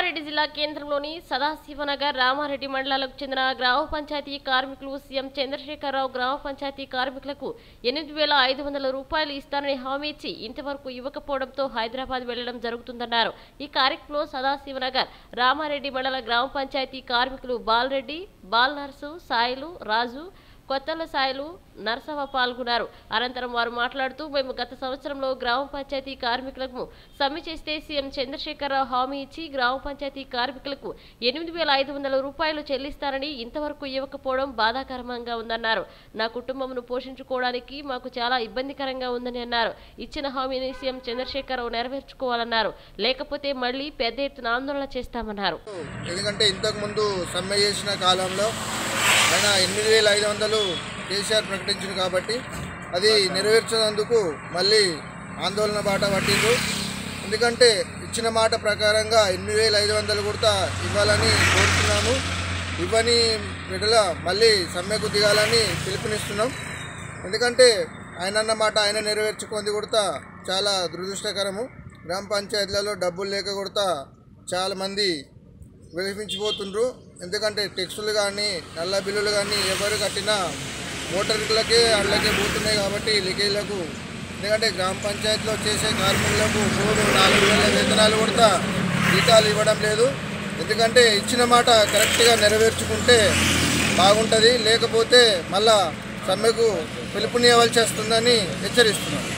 కామారెడ్డి జిల్లా కేంద్రంలోని సదాశివనగర్ రామారెడ్డి మండలాలకు చెందిన గ్రామ పంచాయతీ కార్మికులు సీఎం చంద్రశేఖరరావు గ్రామ పంచాయతీ కార్మికులకు ఎనిమిది వేల ఐదు వందల రూపాయలు ఇస్తానని హామీ ఇచ్చి ఇంతవరకు ఇవ్వకపోవడంతో హైదరాబాద్ వెళ్ళడం జరుగుతుందన్నారు. ఈ కార్యక్రమంలో సదాశివనగర్ రామారెడ్డి మండల గ్రామ పంచాయతీ కార్మికులు బాలరెడ్డి బాల్ నర్సు సాయిలు రాజు కొత్తల సాయిలు నరసవ పాల్గొన్నారు. అనంతరం వారు మాట్లాడుతూ మేము గత సంవత్సరంలో గ్రామ పంచాయతీ కార్మికులకు సమ్మె చేస్తే సీఎం చంద్రశేఖరరావు హామీ ఇచ్చి గ్రామ పంచాయతీ కార్మికులకు ఎనిమిది వేల ఐదు వందల రూపాయలు చెల్లిస్తారని ఇంతవరకు ఇవ్వకపోవడం బాధాకరంగా ఉందన్నారు. నా కుటుంబంను పోషించుకోవడానికి మాకు చాలా ఇబ్బందికరంగా ఉందని అన్నారు. ఇచ్చిన హామీని సీఎం చంద్రశేఖరరావు నెరవేర్చుకోవాలన్నారు. లేకపోతే మళ్ళీ పెద్ద ఎత్తున ఆందోళన చేస్తామన్నారు. ఎందుకంటే ఇంతకుముందు సమ్మె చేసిన కాలంలో ఆయన ఎనిమిది వేల ఐదు వందలు కేసీఆర్ ప్రకటించింది కాబట్టి అది నెరవేర్చినందుకు మళ్ళీ ఆందోళన బాట పట్టిండు ఎందుకంటే ఇచ్చిన మాట ప్రకారంగా ఎనిమిది వేల ఐదు వందలు కూడా ఇవ్వాలని కోరుతున్నాము. ఇవ్వని బిడ్డల మళ్ళీ సమ్మెకు దిగాలని పిలుపునిస్తున్నాం. ఎందుకంటే ఆయన అన్న మాట ఆయన నెరవేర్చుకుంది కూడా చాలా దురదృష్టకరము. గ్రామ పంచాయతీలలో డబ్బులు లేక కూడా చాలామంది విలిపించిపోతుండ్రు ఎందుకంటే టెక్స్టులు కానీ నల్ల బిల్లులు కానీ ఎవరు కట్టినా మోటార్లకే అళ్ళకే పోతున్నాయి కాబట్టి లీకేజ్లకు. ఎందుకంటే గ్రామ పంచాయతీలో చేసే కార్మికులకు మూడు నాలుగు వేల వేతనాలు కూడా జీతాలు ఇవ్వడం లేదు. ఎందుకంటే ఇచ్చిన మాట కరెక్ట్గా నెరవేర్చుకుంటే బాగుంటుంది. లేకపోతే మళ్ళా సమ్మెకు పిలుపునివ్వాల్సి వస్తుందని హెచ్చరిస్తున్నాను